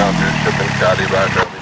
out there shipping shoddy background.